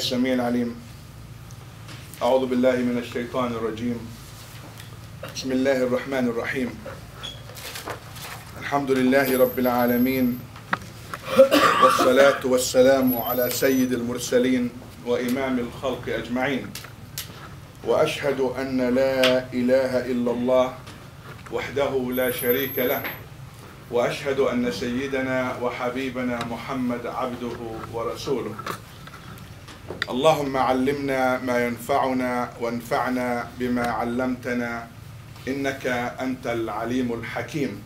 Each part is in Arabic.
السميع العليم. أعوذ بالله من الشيطان الرجيم. بسم الله الرحمن الرحيم. الحمد لله رب العالمين والصلاة والسلام على سيد المرسلين وإمام الخلق أجمعين. وأشهد أن لا إله إلا الله وحده لا شريك له. وأشهد أن سيدنا وحبيبنا محمد عبده ورسوله. اللهم علمنا ما ينفعنا وانفعنا بما علمتنا إنك أنت العليم الحكيم.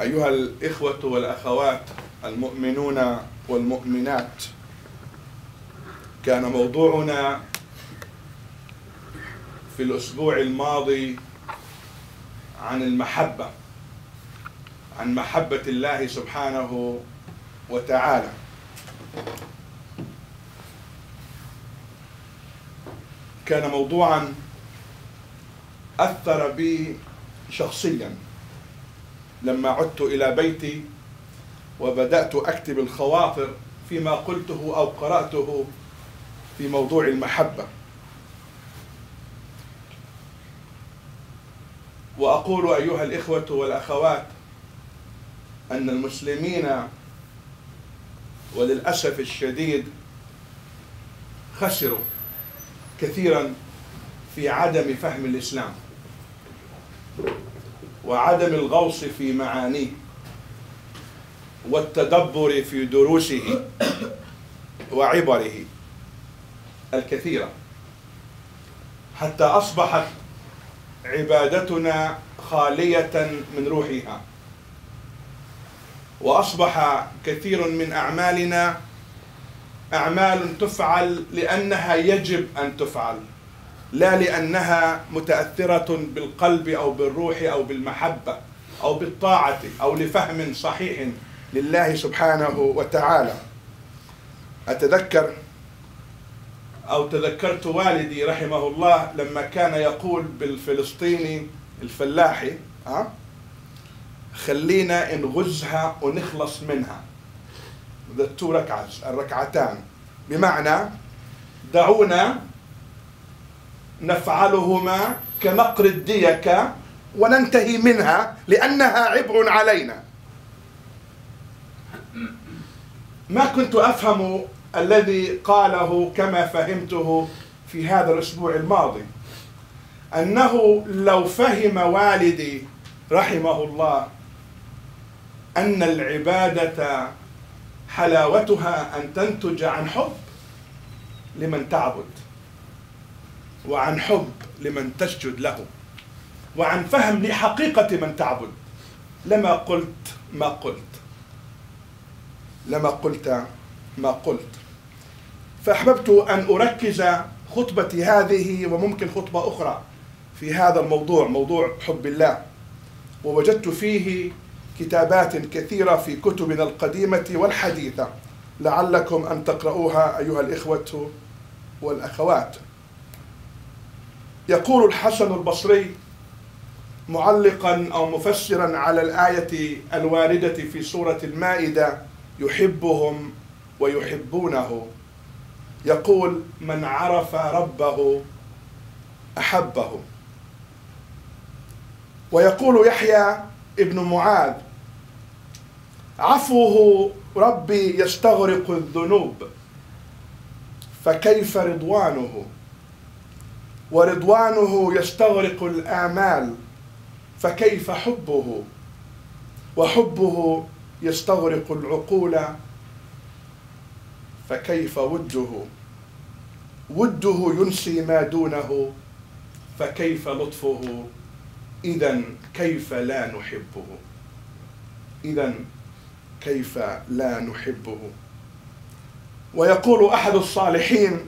أيها الإخوة والأخوات المؤمنون والمؤمنات كان موضوعنا في الأسبوع الماضي عن المحبة عن محبة الله سبحانه وتعالى. كان موضوعا أثر بي شخصيا. لما عدت إلى بيتي وبدأت أكتب الخواطر فيما قلته أو قرأته في موضوع المحبة. وأقول أيها الإخوة والأخوات أن المسلمين وللأسف الشديد خسروا. كثيرا في عدم فهم الإسلام وعدم الغوص في معانيه والتدبر في دروسه وعبره الكثيرة. حتى أصبحت عبادتنا خالية من روحها وأصبح كثير من أعمالنا أعمال تفعل لأنها يجب أن تفعل لا لأنها متأثرة بالقلب أو بالروح أو بالمحبة أو بالطاعة أو لفهم صحيح لله سبحانه وتعالى. أتذكر أو تذكرت والدي رحمه الله لما كان يقول بالفلسطيني الفلاحي ها خلينا نغزها ونخلص منها. The two ركعات الركعتان بمعنى دعونا نفعلهما كنقر الديكة وننتهي منها لأنها عبء علينا ما كنت أفهم الذي قاله كما فهمته في هذا الأسبوع الماضي أنه لو فهم والدي رحمه الله أن العبادة حلاوتها أن تنتج عن حب لمن تعبد وعن حب لمن تسجد له وعن فهم لحقيقة من تعبد. لما قلت ما قلت. لما قلت ما قلت. فأحببت أن أركز خطبتي هذه وممكن خطبة أخرى في هذا الموضوع موضوع حب الله. ووجدت فيه كتابات كثيرة في كتبنا القديمة والحديثة. لعلكم أن تقرؤوها أيها الإخوة والأخوات. يقول الحسن البصري معلقا أو مفسرا على الآية الواردة في سورة المائدة يحبهم ويحبونه. يقول من عرف ربه أحبه. ويقول يحيى ابن معاذ عفوه ربي يستغرق الذنوب. فكيف رضوانه؟ ورضوانه يستغرق الآمال فكيف حبه؟ وحبه يستغرق العقول. فكيف وده؟ وده ينسي ما دونه. فكيف لطفه؟ إذا كيف لا نحبه؟ إذا كيف لا نحبه. ويقول أحد الصالحين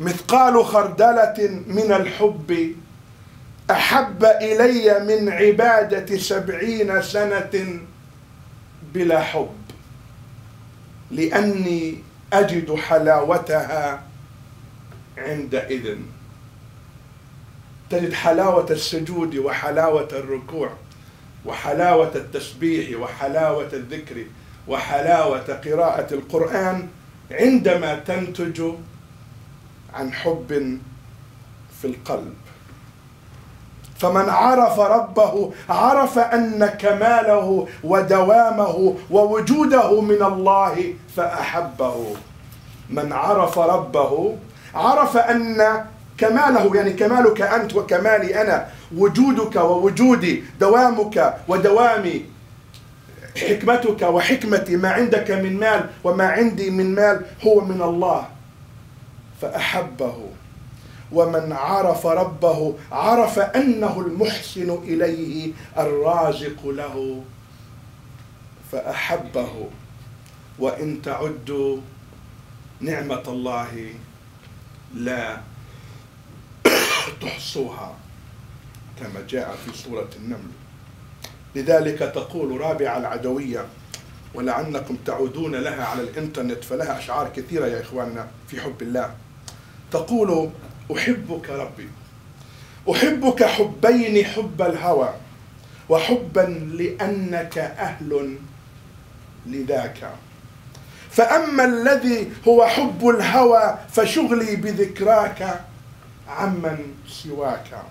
مثقال خردلة من الحب أحب إلي من عبادة سبعين سنة بلا حب لأني أجد حلاوتها عندئذ. تجد حلاوة السجود وحلاوة الركوع. وحلاوة التسبيح وحلاوة الذكر وحلاوة قراءة القرآن عندما تنتج عن حب في القلب. فمن عرف ربه عرف أن كماله ودوامه ووجوده من الله فأحبه. من عرف ربه عرف أن كماله يعني كمالك أنت وكمالي أنا وجودك ووجودي دوامك ودوامي حكمتك وحكمتي ما عندك من مال وما عندي من مال هو من الله. فأحبه ومن عرف ربه عرف أنه المحسن إليه الرازق له. فأحبه وإن تعدوا نعمة الله لا تحصوها كما جاء في سورة النمل. لذلك تقول رابعه العدوية ولعلكم تعودون لها على الإنترنت فلها أشعار كثيرة يا إخواننا في حب الله. تقول أحبك ربي أحبك حبين حب الهوى وحبا لأنك أهل لذاك. فأما الذي هو حب الهوى فشغلي بذكراك عمن سواك.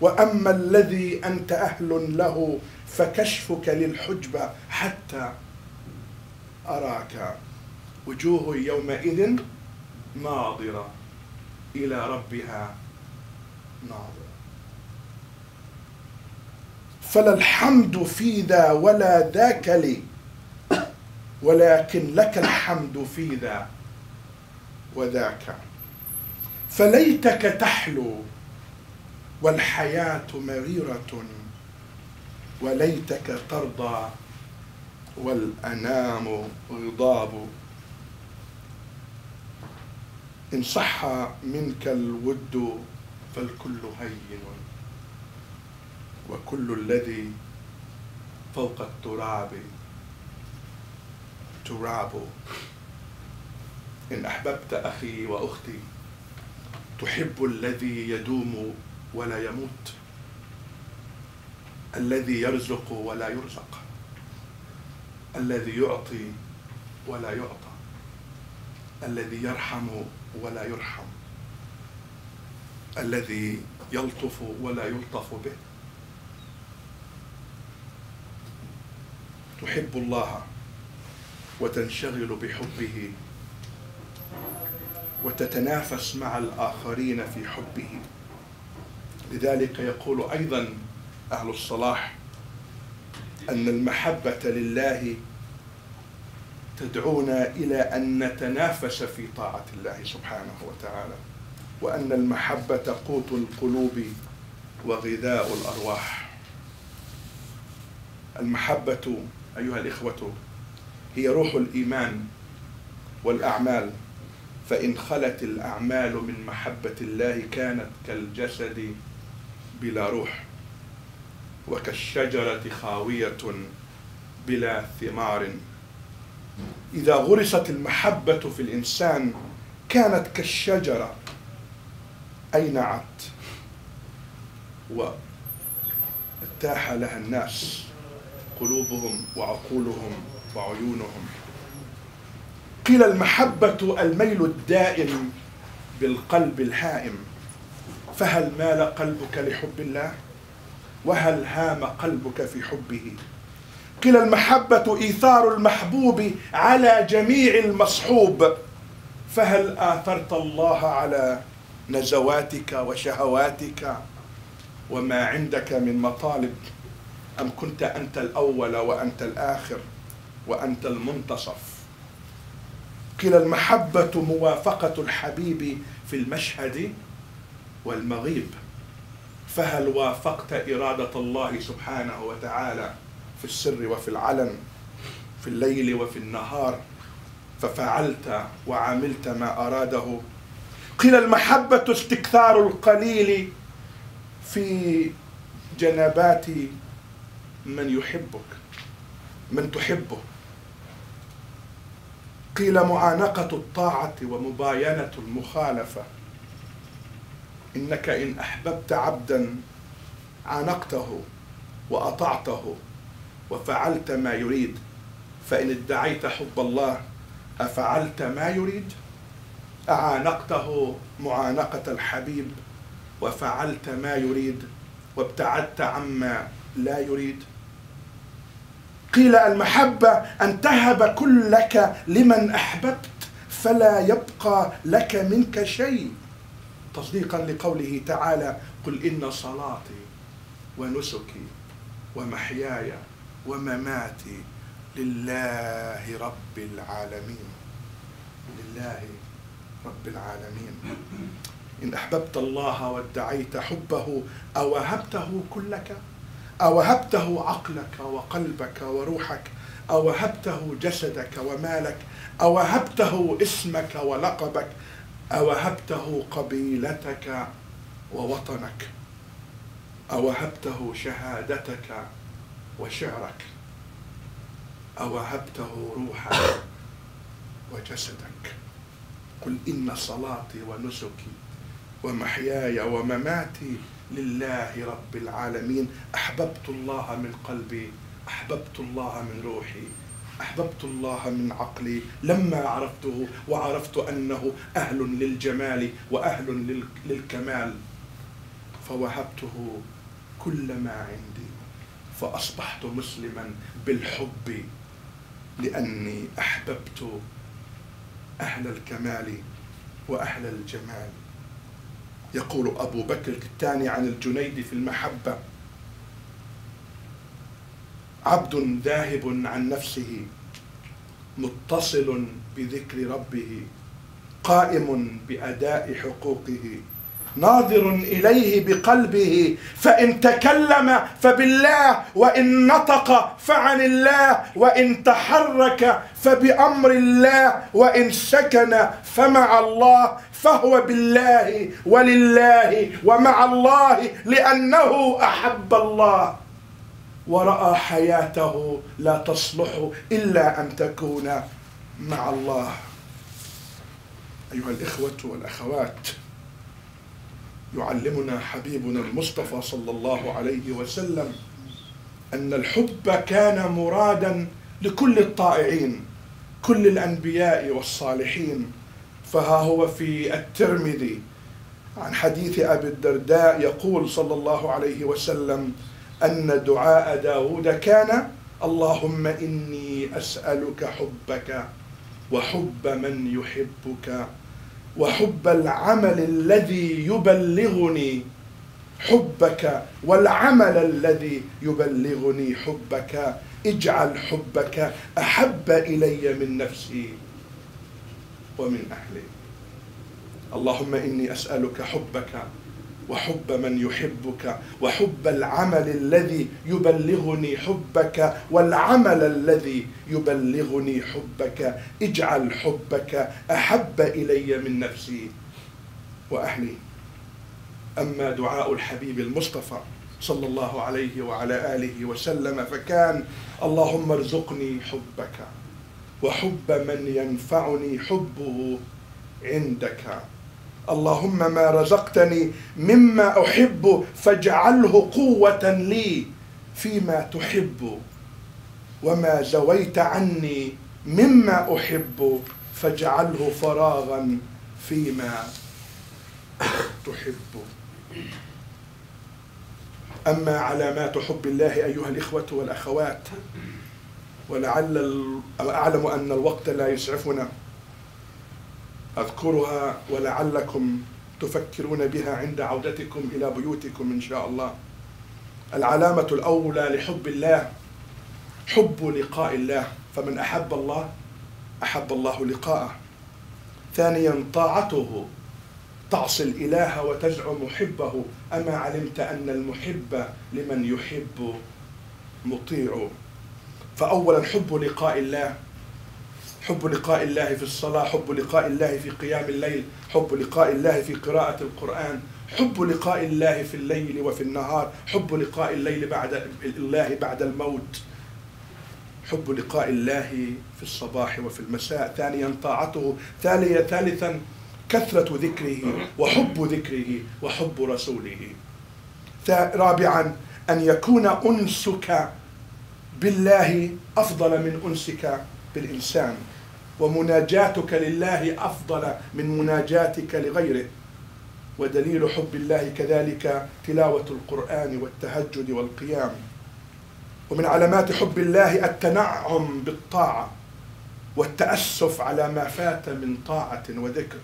وأما الذي أنت أهل له فكشفك للحجب حتى أراك. وجوه يومئذ ناظرة إلى ربها ناظرة. فلا الحمد في ذا ولا ذاك لي ولكن لك الحمد في ذا وذاك. فليتك تحلو والحياة مريرة وليتك ترضى والأنام غضاب. إن صح منك الود فالكل هين وكل الذي فوق التراب تراب. إن أحببت أخي وأختي تحب الذي يدوم ولا يموت؟ الذي يرزق ولا يرزق. الذي يعطي ولا يعطى. الذي يرحم ولا يرحم. الذي يلطف ولا يلطف به. تحب الله وتنشغل بحبه. وتتنافس مع الآخرين في حبه. لذلك يقول أيضا أهل الصلاح أن المحبة لله تدعونا إلى أن نتنافس في طاعة الله سبحانه وتعالى وأن المحبة قوت القلوب وغذاء الأرواح. المحبة أيها الإخوة هي روح الإيمان والأعمال. فإن خلت الأعمال من محبة الله كانت كالجسد بلا روح وكالشجرة خاوية بلا ثمار. إذا غرست المحبة في الإنسان كانت كالشجرة أينعت وارتاح لها الناس قلوبهم وعقولهم وعيونهم. قيل المحبة الميل الدائم بالقلب الهائم. فهل مال قلبك لحب الله؟ وهل هام قلبك في حبه؟ قيل المحبة إيثار المحبوب على جميع المصحوب. فهل آثرت الله على نزواتك وشهواتك؟ وما عندك من مطالب؟ أم كنت أنت الأول وأنت الآخر وأنت المنتصف؟ قيل المحبة موافقة الحبيب في المشهد والمغيب. فهل وافقت إرادة الله سبحانه وتعالى في السر وفي العلن في الليل وفي النهار ففعلت وعملت ما أراده؟ قيل المحبة استكثار القليل في جنبات من يحبك من تحبه. قيل معانقة الطاعة ومباينة المخالفة. إنك إن أحببت عبدا عانقته وأطعته وفعلت ما يريد فإن ادعيت حب الله أفعلت ما يريد. أعانقته معانقة الحبيب وفعلت ما يريد وابتعدت عما لا يريد. قيل المحبة أن تهب كلك لمن أحببت فلا يبقى لك منك شيء. تصديقا لقوله تعالى قل إن صلاتي ونسكي ومحياي ومماتي لله رب العالمين. لله رب العالمين. إن أحببت الله وادعيت حبه أوهبته كلك أوهبته عقلك وقلبك وروحك أوهبته جسدك ومالك أوهبته اسمك ولقبك أوهبته قبيلتك ووطنك أوهبته شهادتك وشعرك أوهبته روحك وجسدك. قل إن صلاتي ونسكي ومحياي ومماتي لله رب العالمين. أحببت الله من قلبي أحببت الله من روحي أحببت الله من عقلي. لما عرفته وعرفت أنه أهل للجمال وأهل للكمال فوهبته كل ما عندي فأصبحت مسلما بالحب لأني أحببت أهل الكمال وأهل الجمال. يقول أبو بكر الثاني عن الجنيد في المحبة عبد ذاهب عن نفسه متصل بذكر ربه قائم بأداء حقوقه. ناظر إليه بقلبه فإن تكلم فبالله وإن نطق فعن الله وإن تحرك فبأمر الله وإن سكن فمع الله فهو بالله ولله ومع الله لأنه أحب الله. ورأى حياته لا تصلح إلا أن تكون مع الله. أيها الإخوة والأخوات يعلمنا حبيبنا المصطفى صلى الله عليه وسلم أن الحب كان مرادا لكل الطائعين كل الأنبياء والصالحين. فها هو في الترمذي عن حديث أبي الدرداء يقول صلى الله عليه وسلم أن دعاء داود كان اللهم إني أسألك حبك وحب من يحبك. وحب العمل الذي يبلغني حبك والعمل الذي يبلغني حبك. اجعل حبك أحب إلي من نفسي ومن أهلي. اللهم إني أسألك حبك وحب من يحبك وحب العمل الذي يبلغني حبك والعمل الذي يبلغني حبك. اجعل حبك أحب إلي من نفسي وأهلي. أما دعاء الحبيب المصطفى صلى الله عليه وعلى آله وسلم فكان اللهم ارزقني حبك وحب من ينفعني حبه عندك. اللهم ما رزقتني مما أحب فاجعله قوة لي فيما تحب وما زويت عني مما أحب فاجعله فراغا فيما تحب. أما علامات حب الله أيها الإخوة والأخوات ولعل أعلم أن الوقت لا يسعفنا. أذكرها ولعلكم تفكرون بها عند عودتكم إلى بيوتكم إن شاء الله. العلامة الأولى لحب الله حب لقاء الله. فمن أحب الله أحب الله لقاءه. ثانيا طاعته. تعصي الإله وتزعم حبه. أما علمت أن المحب لمن يحب مطيع. فأولا حب لقاء الله. حب لقاء الله في الصلاة حب لقاء الله في قيام الليل حب لقاء الله في قراءة القرآن حب لقاء الله في الليل وفي النهار حب لقاء الليل بعد الله بعد الموت حب لقاء الله في الصباح وفي المساء ثانيا طاعته ثانيا ثالثا كثرة ذكره وحب ذكره وحب رسوله. رابعا أن يكون أنسك بالله أفضل من أنسك بالإنسان ومناجاتك لله أفضل من مناجاتك لغيره. ودليل حب الله كذلك تلاوة القرآن والتهجد والقيام. ومن علامات حب الله التنعم بالطاعة والتأسف على ما فات من طاعة وذكر.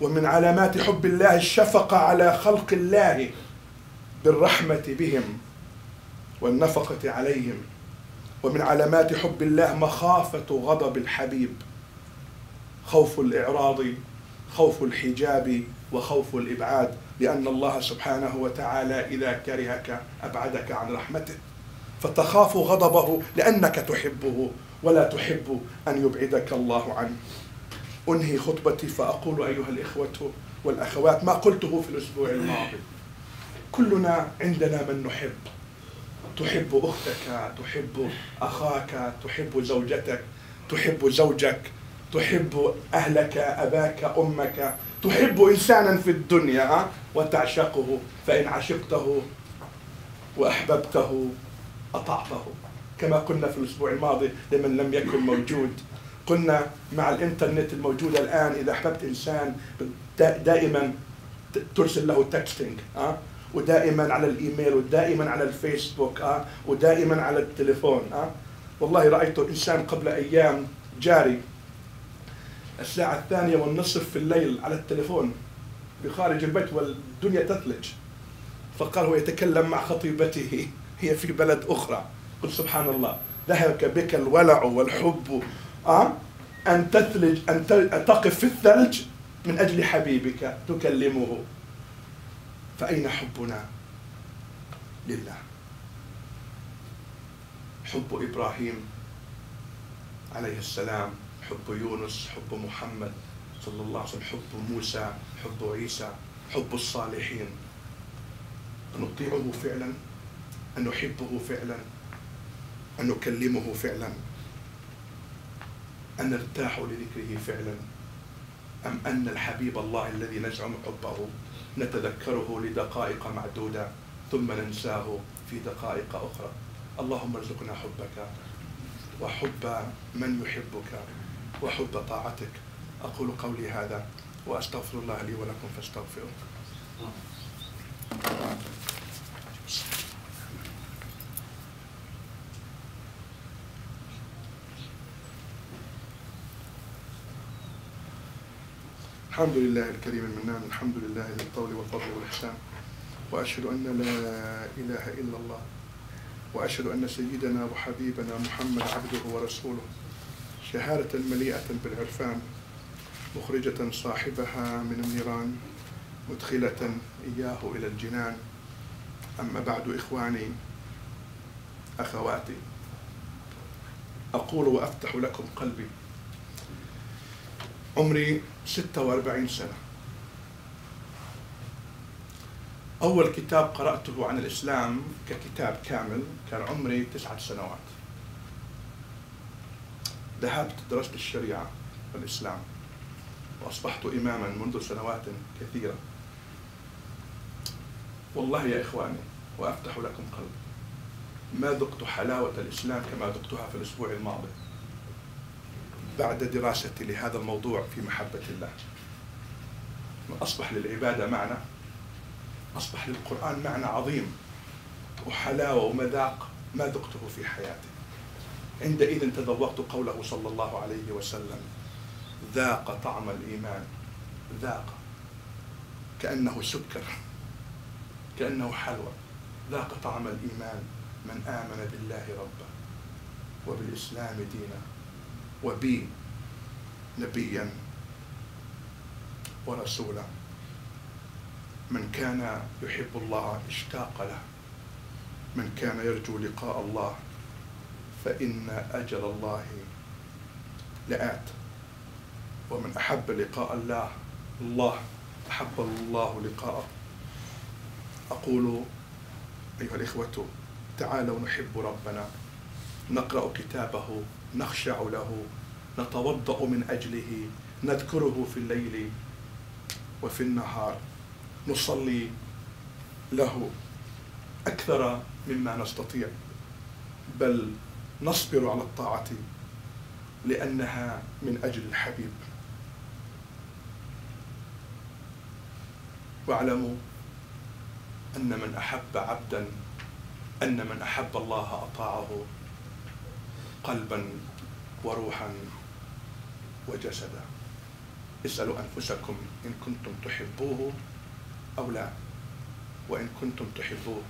ومن علامات حب الله الشفقة على خلق الله بالرحمة بهم والنفقة عليهم. ومن علامات حب الله مخافة غضب الحبيب. خوف الإعراض خوف الحجاب وخوف الإبعاد لأن الله سبحانه وتعالى إذا كرهك أبعدك عن رحمته. فتخاف غضبه لأنك تحبه ولا تحب أن يبعدك الله عنه. أنهي خطبتي فأقول أيها الإخوة والأخوات ما قلته في الأسبوع الماضي. كلنا عندنا من نحب. تحب أختك تحب أخاك تحب زوجتك تحب زوجك تحب أهلك أباك أمك تحب إنسانا في الدنيا وتعشقه فإن عشقته وأحببته أطعته. كما قلنا في الأسبوع الماضي لمن لم يكن موجود. قلنا مع الإنترنت الموجود الآن إذا أحببت إنسان دائما ترسل له texting أه؟ ودائما على الإيميل ودائما على الفيسبوك أه؟ ودائما على التليفون أه؟ والله رايت إنسان قبل أيام جاري الساعة الثانية والنصف في الليل على التليفون بخارج البيت والدنيا تثلج فقال هو يتكلم مع خطيبته هي في بلد أخرى قل سبحان الله ذهب بك الولع والحب أه؟ أن تثلج أن تقف في الثلج من أجل حبيبك تكلمه فأين حبنا لله؟ حب إبراهيم عليه السلام حب يونس حب محمد صلى الله عليه وسلم حب موسى حب عيسى حب الصالحين. أن نطيعه فعلا؟ أن نحبه فعلا؟ أن نكلمه فعلا؟ أن نرتاح لذكره فعلا؟ أم أن الحبيب الله الذي نزعم حبه نتذكره لدقائق معدودة ثم ننساه في دقائق أخرى. اللهم ارزقنا حبك وحب من يحبك وحب طاعتك. أقول قولي هذا وأستغفر الله لي ولكم فاستغفروه. الحمد لله الكريم المنان الحمد لله ذي الطول والفضل والإحسان وأشهد أن لا إله إلا الله وأشهد أن سيدنا وحبيبنا محمد عبده ورسوله شهادة مليئة بالعرفان مخرجة صاحبها من النيران مدخلة إياه إلى الجنان. أما بعد إخواني أخواتي أقول وأفتح لكم قلبي عمري 46 سنة. أول كتاب قرأته عن الإسلام ككتاب كامل كان عمري تسعة سنوات. ذهبت درست الشريعة والإسلام وأصبحت إماما منذ سنوات كثيرة. والله يا إخواني وأفتح لكم قلبي. ما ذقت حلاوة الإسلام كما ذقتها في الأسبوع الماضي. بعد دراستي لهذا الموضوع في محبة الله. أصبح للعبادة معنى أصبح للقرآن معنى عظيم وحلاوة ومذاق ما ذقته في حياتي. عندئذ تذوقت قوله صلى الله عليه وسلم ذاق طعم الإيمان ذاق. كأنه سكر كأنه حلوى. ذاق طعم الإيمان من آمن بالله ربا وبالإسلام دينا. وبي نبيا ورسولا. من كان يحب الله اشتاق له. من كان يرجو لقاء الله فإن أجل الله لآت. ومن أحب لقاء الله الله أحب الله لقاءه. أقول أيها الإخوة تعالوا نحب ربنا نقرأ كتابه نخشع له نتوضأ من أجله نذكره في الليل وفي النهار. نصلي له أكثر مما نستطيع بل نصبر على الطاعة لأنها من أجل الحبيب. واعلموا أن من أحب عبدا أن من أحب الله أطاعه. قلبا وروحا وجسدا. اسألوا أنفسكم إن كنتم تحبوه أو لا. وإن كنتم تحبوه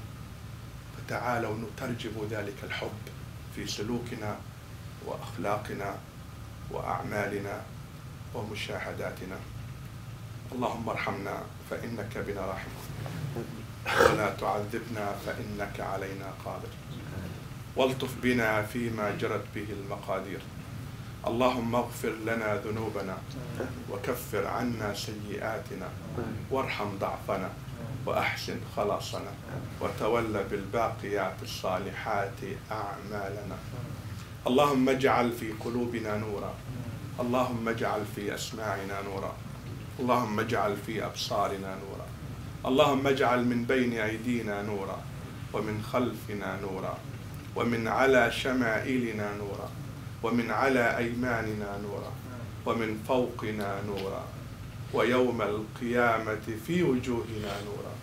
فتعالوا نترجم ذلك الحب في سلوكنا وأخلاقنا وأعمالنا ومشاهداتنا. اللهم ارحمنا فإنك بنا راحم. ولا تعذبنا فإنك علينا قادر. والطف بنا فيما جرت به المقادير. اللهم اغفر لنا ذنوبنا وكفر عنا سيئاتنا وارحم ضعفنا وأحسن خلاصنا وتول بالباقيات الصالحات أعمالنا. اللهم اجعل في قلوبنا نورا. اللهم اجعل في أسماعنا نورا. اللهم اجعل في أبصارنا نورا. اللهم اجعل من بين أيدينا نورا ومن خلفنا نورا. ومن على شمائلنا نورا ومن على أيماننا نورا ومن فوقنا نورا ويوم القيامة في وجوهنا نورا.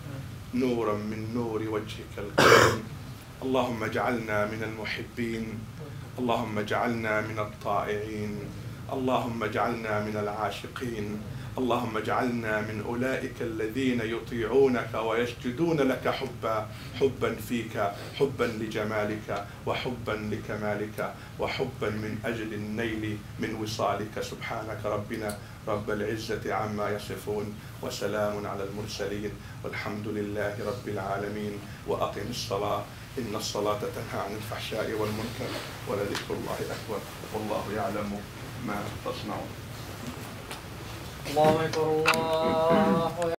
نورا من نور وجهك الكريم. اللهم اجعلنا من المحبين. اللهم اجعلنا من الطائعين. اللهم اجعلنا من العاشقين. اللهم اجعلنا من أولئك الذين يطيعونك ويسجدون لك حبا حبا فيك حبا لجمالك وحبا لكمالك وحبا من أجل النيل من وصالك. سبحانك ربنا رب العزة عما يصفون وسلام على المرسلين والحمد لله رب العالمين وأقم الصلاة. إن الصلاة تنهى عن الفحشاء والمنكر ولذكر الله أكبر. والله يعلم ما تصنعون. Allahu Akbar. Allah.